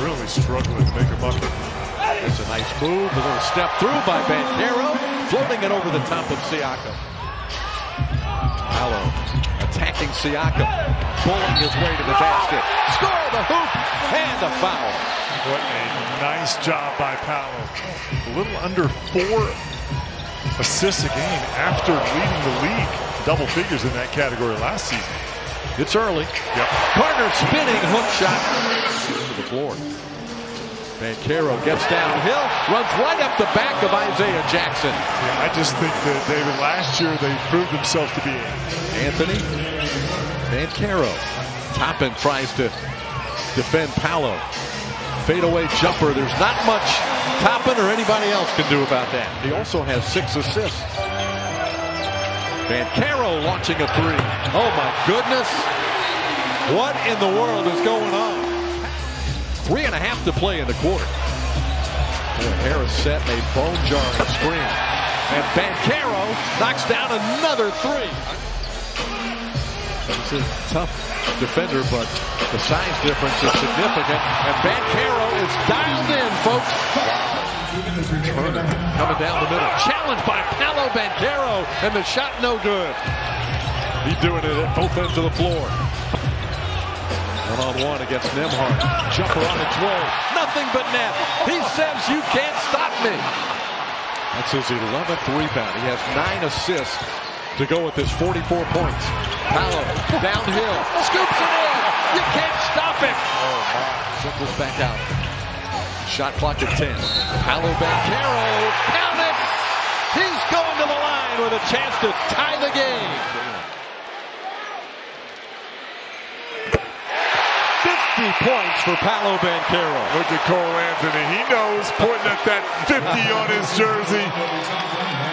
really struggling to make a bucket. It's a nice move. A little step through by Banchero. Floating it over the top of Siakam. Paolo attacking Siakam. Pulling his way to the basket. Score the hoop. And a foul. What a nice job by Paolo. A little under four assists a game after leading the league double figures in that category last season. It's early. Yep. Carter spinning hook shot floor. Banchero gets downhill, runs right up the back of Isaiah Jackson. Yeah, I just think that David last year they proved themselves to be Anthony Banchero. Toppin tries to defend Paolo. Fadeaway jumper. There's not much Toppin or anybody else can do about that. He also has six assists. Banchero launching a three. Oh my goodness. What in the world is going on? Three and a half to play in the quarter. Boy, Harris set a bone jarring screen. And Banchero knocks down another three. He's a tough defender, but the size difference is significant. And Banchero is dialed in, folks. Turner coming down the middle. Challenged by Paolo Banchero, and the shot no good. He's doing it at both ends of the floor. One on one against Nembhard. Jumper on its way. Nothing but net. He says you can't stop me. That's his 11th rebound. He has nine assists to go with his 44 points. Paolo downhill. Scoops it in. You can't stop him. Oh, my. Circles back out. Shot clock at 10. Paolo Banchero. Count it. He's going to the line with a chance to tie the game. 50 points for Paolo Banchero. Look at Cole Anthony. He knows putting at that 50 on his jersey.